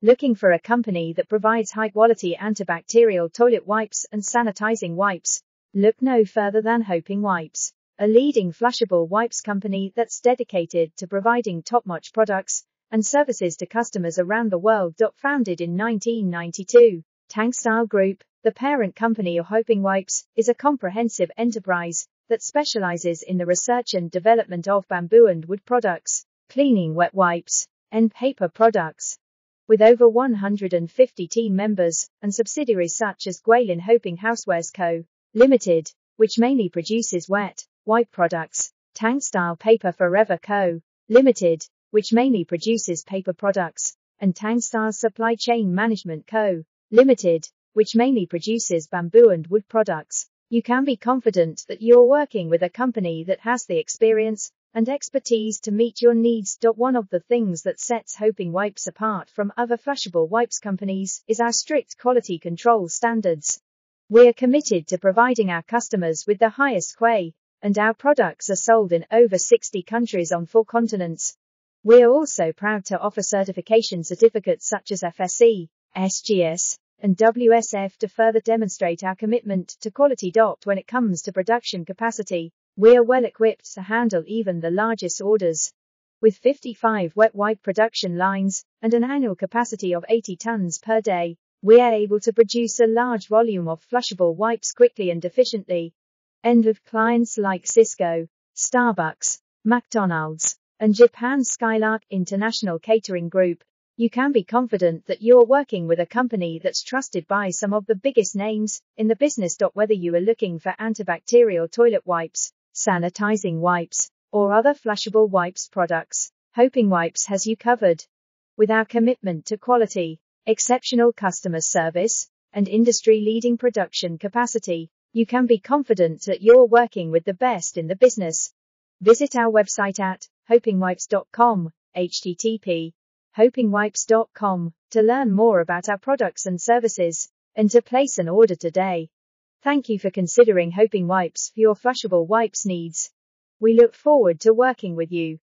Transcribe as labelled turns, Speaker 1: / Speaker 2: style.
Speaker 1: Looking for a company that provides high quality antibacterial toilet wipes and sanitizing wipes? Look no further than Hoping Wipes, a leading flushable wipes company that's dedicated to providing top notch products and services to customers around the world. Founded in 1992, Tangstyle Group, the parent company of Hoping Wipes, is a comprehensive enterprise that specializes in the research and development of bamboo and wood products, cleaning wet wipes, and paper products. With over 150 team members and subsidiaries such as Guilin Hoping Housewares Co. Limited, which mainly produces wet wipe products, Tangstyle Paper Forever Co. Limited, which mainly produces paper products, and Tangstyle Supply Chain Management Co. Limited, which mainly produces bamboo and wood products. You can be confident that you're working with a company that has the experience, and expertise to meet your needs. One of the things that sets Hoping Wipes apart from other flushable wipes companies is our strict quality control standards. We're committed to providing our customers with the highest quality, and our products are sold in over 60 countries on four continents. We're also proud to offer certification certificates such as FSC, SGS, and WSF to further demonstrate our commitment to quality. When it comes to production capacity, we are well equipped to handle even the largest orders. With 55 wet wipe production lines and an annual capacity of 80 tons per day, we are able to produce a large volume of flushable wipes quickly and efficiently. And with clients like Cisco, Starbucks, McDonald's, and Japan Skylark International Catering Group, you can be confident that you're working with a company that's trusted by some of the biggest names in the business. Whether you are looking for antibacterial toilet wipes, sanitizing wipes, or other flushable wipes products, Hoping Wipes has you covered. With our commitment to quality, exceptional customer service, and industry leading production capacity, you can be confident that you're working with the best in the business. Visit our website at hopingwipes.com, http hopingwipes.com, to learn more about our products and services, and to place an order today. Thank you for considering Hoping Wipes for your flushable wipes needs. We look forward to working with you.